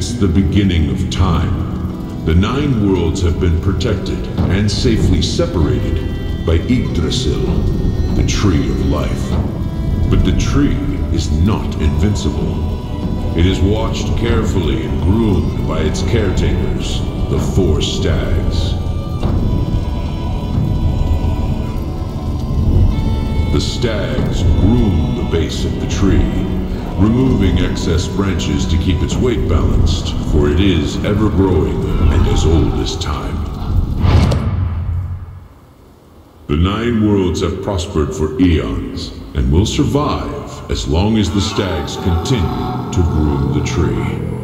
Since the beginning of time, the Nine Worlds have been protected and safely separated by Yggdrasil, the Tree of Life. But the tree is not invincible. It is watched carefully and groomed by its caretakers, the Four Stags. The stags groom the base of the tree, removing excess branches to keep its weight balanced, for it is ever growing and as old as time. The Nine Worlds have prospered for eons and will survive as long as the stags continue to groom the tree.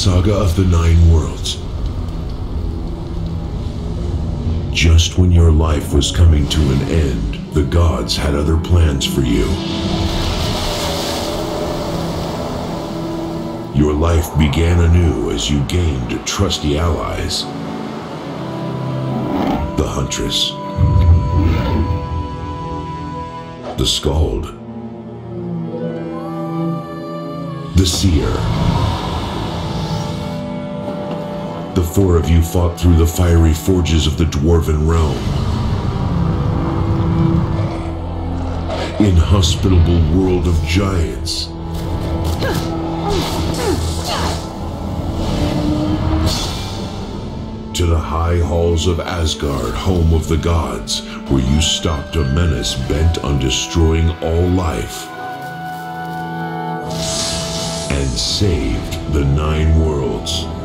Saga of the Nine Worlds. Just when your life was coming to an end, the gods had other plans for you. Your life began anew as you gained trusty allies. The Huntress. The Skald. The Seer. The four of you fought through the fiery forges of the Dwarven realm. Inhospitable world of giants. To the high halls of Asgard, home of the gods, where you stopped a menace bent on destroying all life. And saved the Nine Worlds.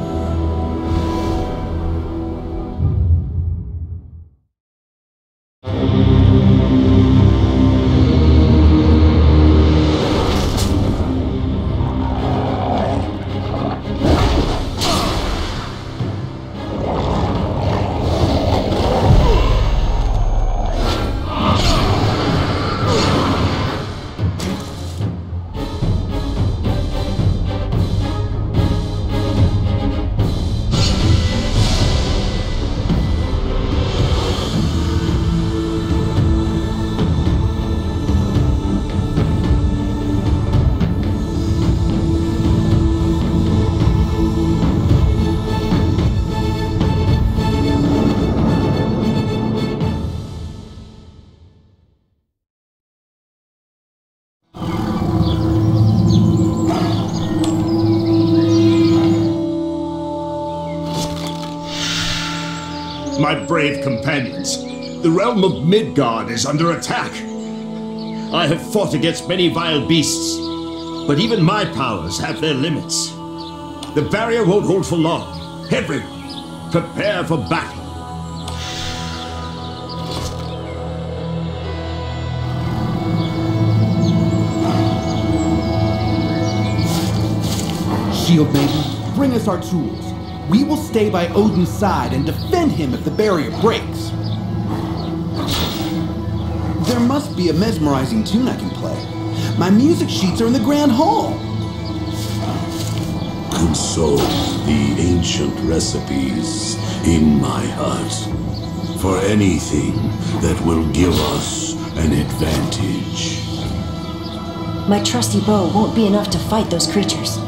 My brave companions. The realm of Midgard is under attack. I have fought against many vile beasts, but even my powers have their limits. The barrier won't hold for long. Everyone, prepare for battle. Shield Maiden, bring us our tools. We will stay by Odin's side and defend him if the barrier breaks. There must be a mesmerizing tune I can play. My music sheets are in the Grand Hall. Console the ancient recipes in my hut for anything that will give us an advantage. My trusty bow won't be enough to fight those creatures.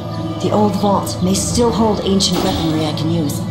The old vault may still hold ancient weaponry I can use.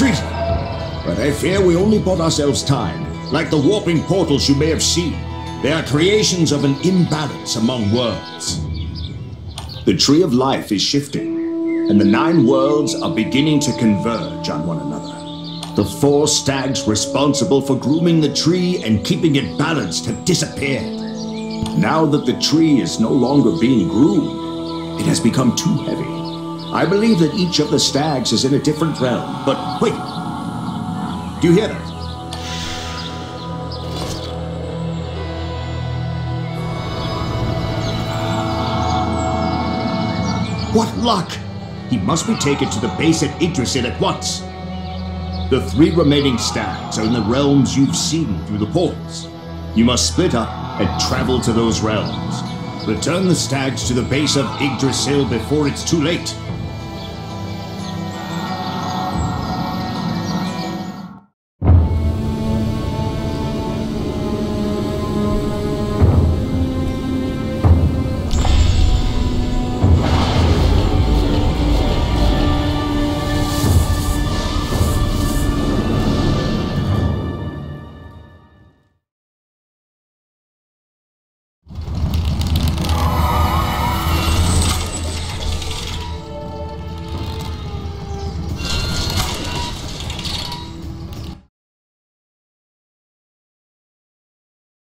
But I fear we only bought ourselves time. Like the warping portals you may have seen, they are creations of an imbalance among worlds. The Tree of Life is shifting, and the nine worlds are beginning to converge on one another. The four stags responsible for grooming the tree and keeping it balanced have disappeared. Now that the tree is no longer being groomed, it has become too heavy. I believe that each of the stags is in a different realm, but wait! Do you hear that? What luck! He must be taken to the base at Yggdrasil at once. The three remaining stags are in the realms you've seen through the portals. You must split up and travel to those realms. Return the stags to the base of Yggdrasil before it's too late.